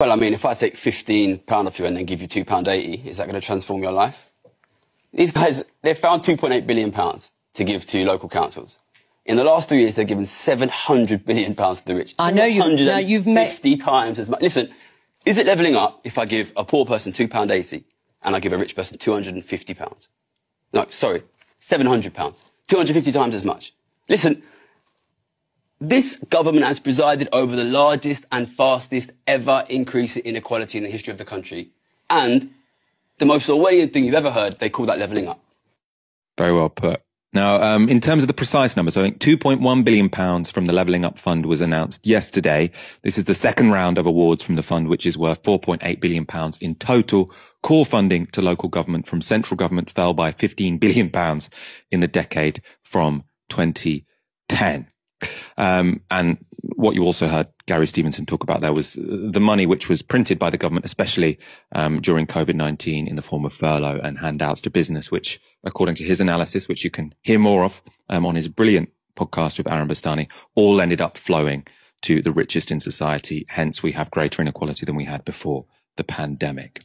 Well, I mean, if I take £15 off you and then give you £2.80, is that going to transform your life? These guys, they've found £2.8 billion to give to local councils. In the last three years, they've given £700 billion to the rich. I know you've, now you've met... 50 times as much. Listen, is it levelling up if I give a poor person £2.80 and I give a rich person £250? No, sorry, £700. 250 times as much. Listen, this government has presided over the largest and fastest ever increase in inequality in the history of the country. And the most Orwellian thing you've ever heard, they call that levelling up. Very well put. Now, um, in terms of the precise numbers, I think 2.1 billion pounds from the Levelling Up Fund was announced yesterday. This is the second round of awards from the fund, which is worth 4.8 billion pounds in total. Core funding to local government from central government fell by 15 billion pounds in the decade from 2010. Um, and what you also heard Gary Stevenson talk about there was the money which was printed by the government, especially um, during COVID-19 in the form of furlough and handouts to business, which according to his analysis, which you can hear more of um, on his brilliant podcast with Aaron Bastani, all ended up flowing to the richest in society. Hence we have greater inequality than we had before the pandemic.